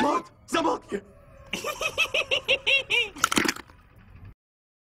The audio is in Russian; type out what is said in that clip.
Мот, замолкни!